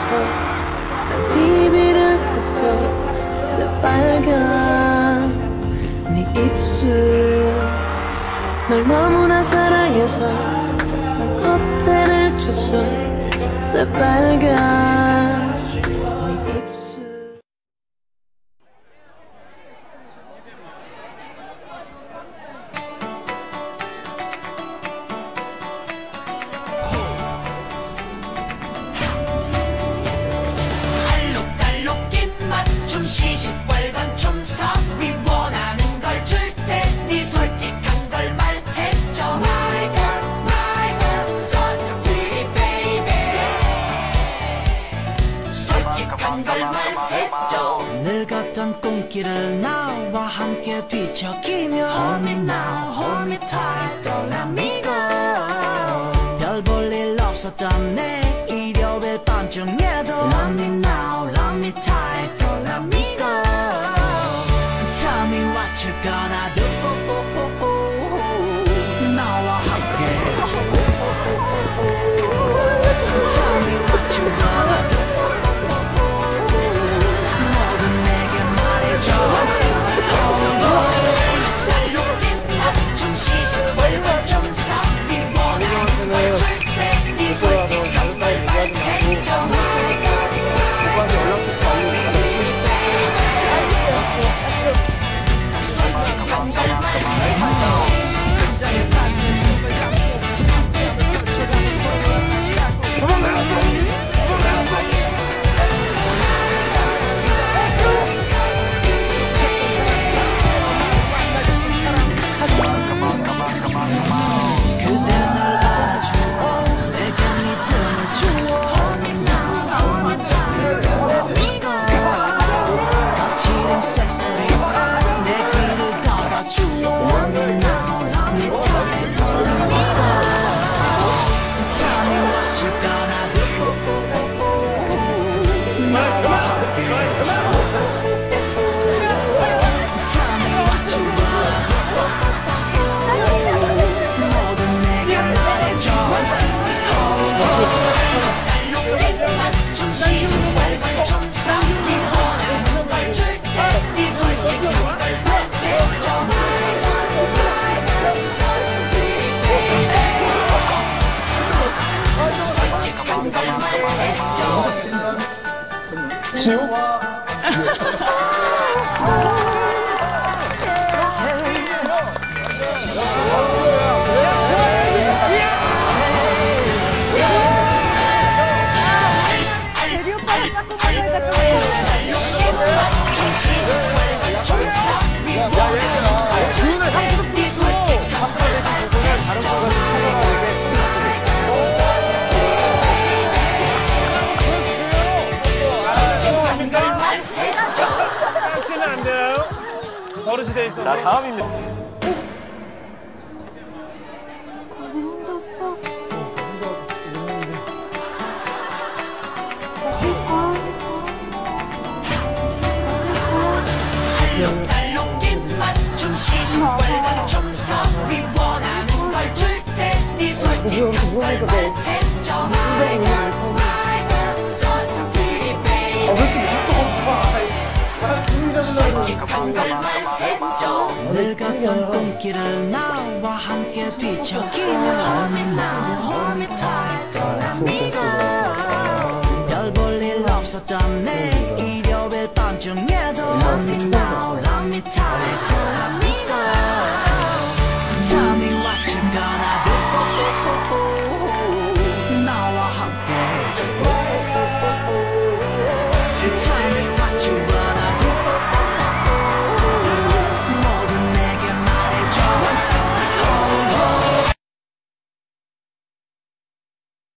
젖어서 내 비비를 떴어 새빨간 네 입술. 널 너무나 사랑해서 난 겉에를 쳤어. 새빨간 걸 말해줘 늙었던 꿈길을 나와 함께 뒤척이며 Hold me now, hold me tight, don't let me go 별볼 일 없었던 내 일요일 밤중에도 Love me now, love me tight, don't let me go Tell me what you gonna do 青蛙 버릇이 돼 있어. 자, 다음입니다. 알록달록긴 맞춤 시시뻘건 춤사위 원하는 걸줄때네 솔직한 걸 말해줘 My God, my God, such a pretty baby 솔직한 걸 말해줘 늙었던 꿈길을 나와 함께 뒤척이며 Hold me now, hold me tight, don't let me go 별볼일 없었던 내 일요일 밤중에도